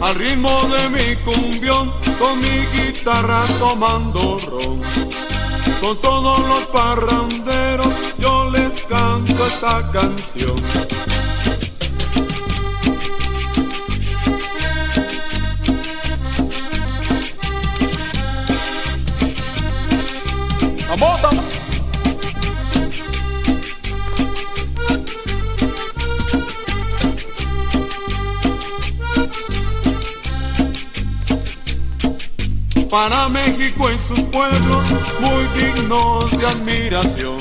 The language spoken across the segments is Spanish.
al ritmo de mi cumbión, con mi guitarra tomando ron. Con todos los parranderos yo les canto esta canción. Para México y sus pueblos muy dignos de admiración.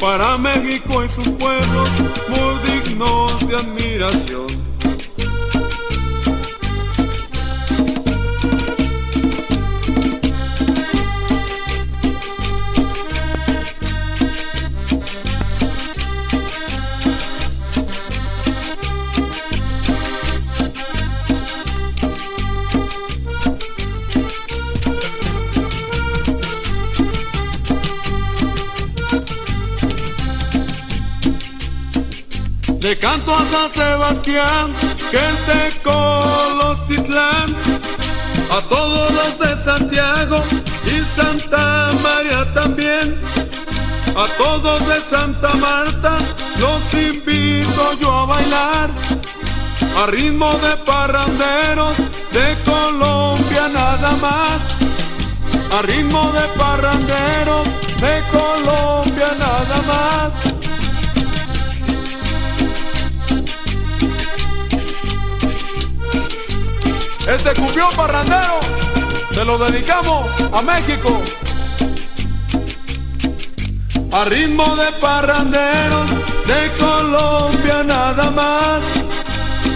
Para México y sus pueblos muy dignos de admiración. Le canto a San Sebastián, que es de Colostitlán, a todos los de Santiago y Santa María también, a todos de Santa Marta, los invito yo a bailar, a ritmo de parranderos de Colombia nada más, a ritmo de parranderos de Colombia nada más. Este cumbión parrandero se lo dedicamos a México. A ritmo de parranderos de Colombia nada más.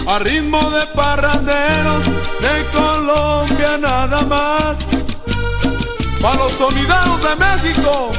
A ritmo de parranderos de Colombia nada más. Para los sonideros de México